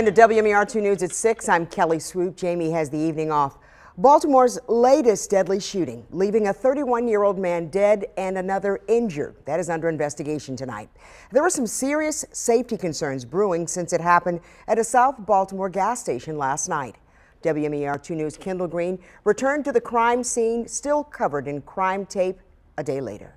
And to WMAR2 News at 6, I'm Kelly Swoope. Jamie has the evening off. Baltimore's latest deadly shooting, leaving a 31 year old man dead and another injured. That is under investigation tonight. There were some serious safety concerns brewing since it happened at a South Baltimore gas station last night. WMAR2 News' Kendall Green returned to the crime scene, still covered in crime tape a day later.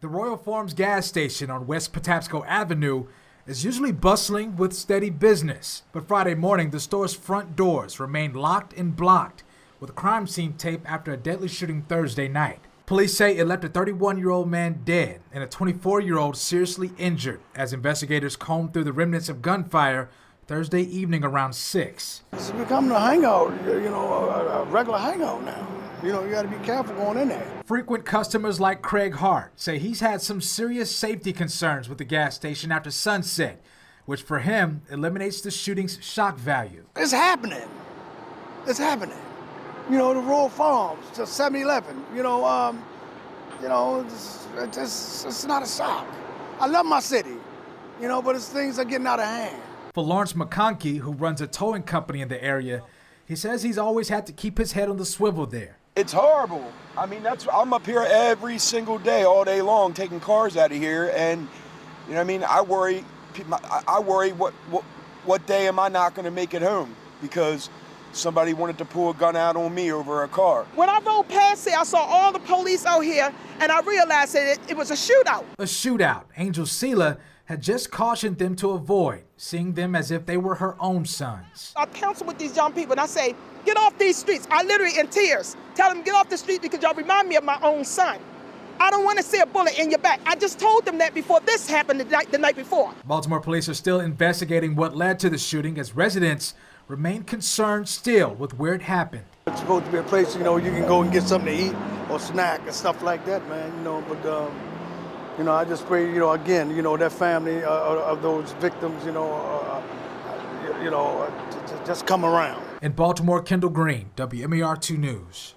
The Royal Farms gas station on West Patapsco Avenue is usually bustling with steady business, but Friday morning the store's front doors remained locked and blocked with crime scene tape after a deadly shooting Thursday night. Police say it left a 31 year old man dead and a 24 year old seriously injured as investigators combed through the remnants of gunfire Thursday evening around 6. It's becoming a hangout, you know, a, a regular hangout now. You know, you got to be careful going in there. Frequent customers like Craig Hart say he's had some serious safety concerns with the gas station after sunset, which for him eliminates the shooting's shock value. It's happening. It's happening. You know, the Royal Farms, the 7-Eleven, you know, um, you know, it's, it's, it's not a shock. I love my city, you know, but it's things are getting out of hand. For Lawrence McConkey, who runs a towing company in the area, he says he's always had to keep his head on the swivel there. It's horrible. I mean, that's I'm up here every single day, all day long, taking cars out of here, and you know, I mean, I worry. I worry what what what day am I not going to make it home because somebody wanted to pull a gun out on me over a car. When I rode past it, I saw all the police out here, and I realized that it, it was a shootout. A shootout. Angel Sela had just cautioned them to avoid, seeing them as if they were her own sons. I counsel with these young people and I say, get off these streets. I literally in tears tell them get off the street because y'all remind me of my own son. I don't want to see a bullet in your back. I just told them that before this happened the night, the night before. Baltimore police are still investigating what led to the shooting as residents remain concerned still with where it happened. It's supposed to be a place, you know, you can go and get something to eat or snack and stuff like that, man, you know, but um, you know, I just pray, you know, again, you know, that family uh, of those victims, you know, uh, uh you know, uh, just come around. In Baltimore, Kendall Green, WMAR 2 News.